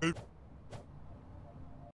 Hey,